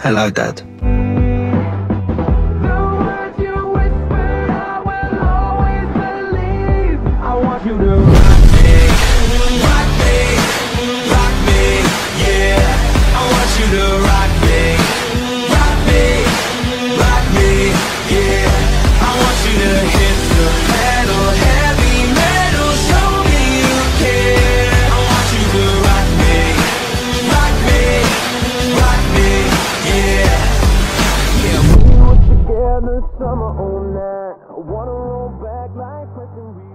Hello, Dad. The the summer on night. I wanna roll back like pressing